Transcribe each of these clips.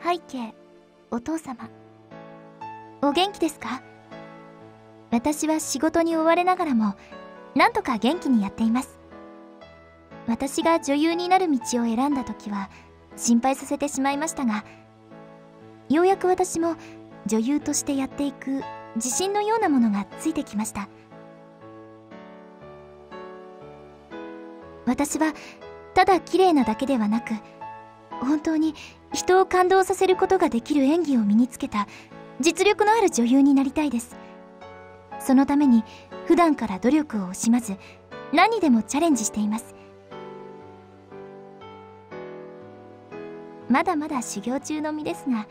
背景お父様。お元気ですか？私は仕事に追われながらもなんとか元気にやっています。私が女優になる道を選んだ時は心配させてしまいましたがようやく私も女優としてやっていく自信のようなものがついてきました。私はただ綺麗なだけではなく本当に人を感動させることができる演技を身につけた実力のある女優になりたいです。そのために普段から努力を惜しまず何にでもチャレンジしています。まだまだ修行中の身ですが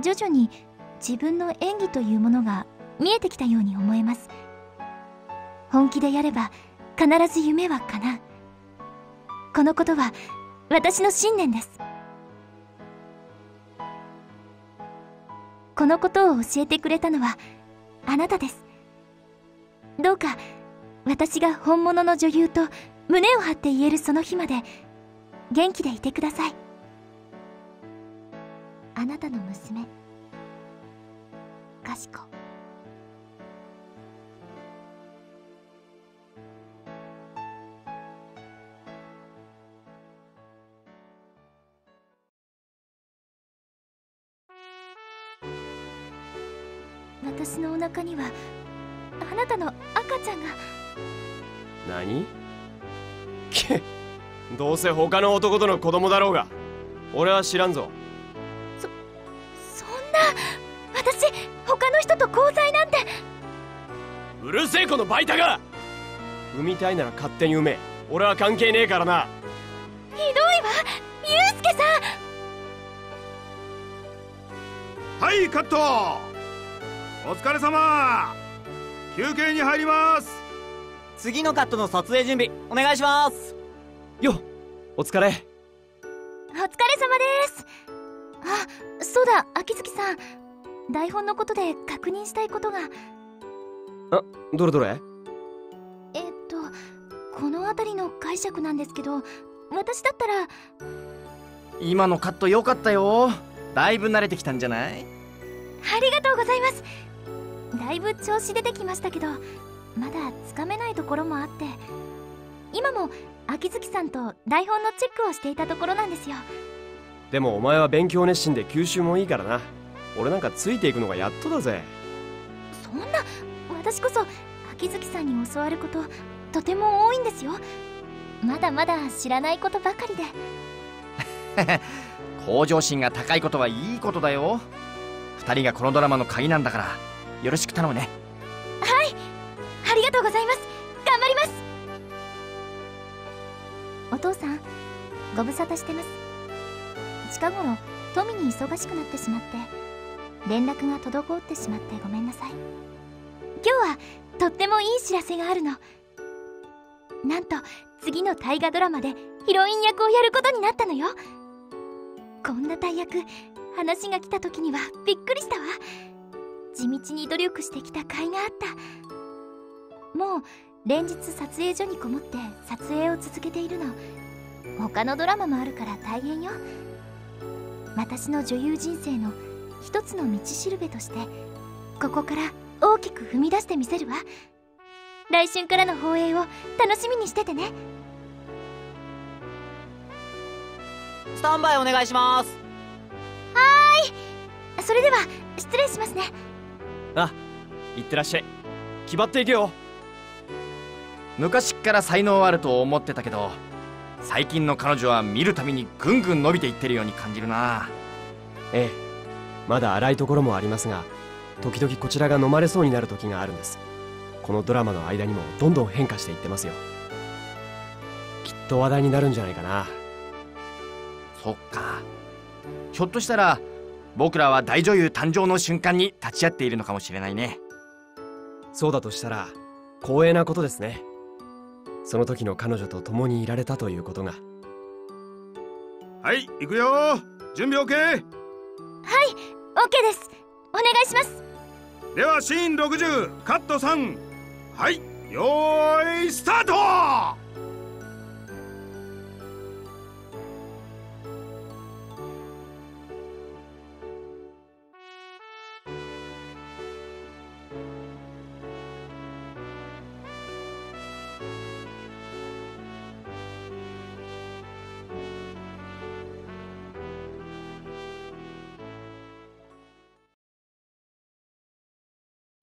徐々に自分の演技というものが見えてきたように思えます。本気でやれば必ず夢は叶う。このことは私の信念です。このことを教えてくれたのはあなたです。どうか私が本物の女優と胸を張って言えるその日まで元気でいてください。あなたの娘。かしこ私のお腹にはあなたの赤ちゃんが。何？け どうせ他の男との子供だろうが。俺は知らんぞ。そんな私他の人と交際なんて。うるせえこのバイタが。産みたいなら勝手に産め。俺は関係ねえからな。ひどいわユウスケさん。はいカットお疲れ様。休憩に入ります。次のカットの撮影準備お願いします。よお疲れ。お疲れ様です。あそうだ秋月さん。台本のことで確認したいことが。あどれどれ？えっとこの辺りの解釈なんですけど私だったら。今のカット良かったよ。だいぶ慣れてきたんじゃない？ありがとうございますだいぶ調子出てきましたけどまだつかめないところもあって今も秋月さんと台本のチェックをしていたところなんですよ。でもお前は勉強熱心で吸収もいいからな。俺なんかついていくのがやっとだぜ。そんな私こそ秋月さんに教わることとても多いんですよ。まだまだ知らないことばかりで。向上心が高いことはいいことだよ。2人がこのドラマの鍵なんだからよろしく頼むね。はい。ありがとうございます。頑張ります。お父さんご無沙汰してます。近頃富に忙しくなってしまって連絡が滞ってしまってごめんなさい。今日はとってもいい知らせがあるの。なんと次の大河ドラマでヒロイン役をやることになったのよ。こんな大役話が来た時にはびっくりしたわ。地道に努力してきた甲斐があった。もう連日撮影所にこもって撮影を続けているの。他のドラマもあるから大変よ。私の女優人生の一つの道しるべとしてここから大きく踏み出してみせるわ。来春からの放映を楽しみにしててね。スタンバイお願いします。はーい。それでは失礼しますねあいってらっしゃい。決まっていけよ。昔っから才能あると思ってたけど最近の彼女は見るたびにぐんぐん伸びていってるように感じるな。ええまだ荒いところもありますが時々こちらが飲まれそうになる時があるんです。このドラマの間にもどんどん変化していってますよ。きっと話題になるんじゃないかな。そっか。ひょっとしたら僕らは大女優誕生の瞬間に立ち会っているのかもしれないね。そうだとしたら光栄なことですね。その時の彼女と共にいられたということが。はい行くよ。準備 OK はい OK です。お願いします。ではシーン60カット3はいよーいスタート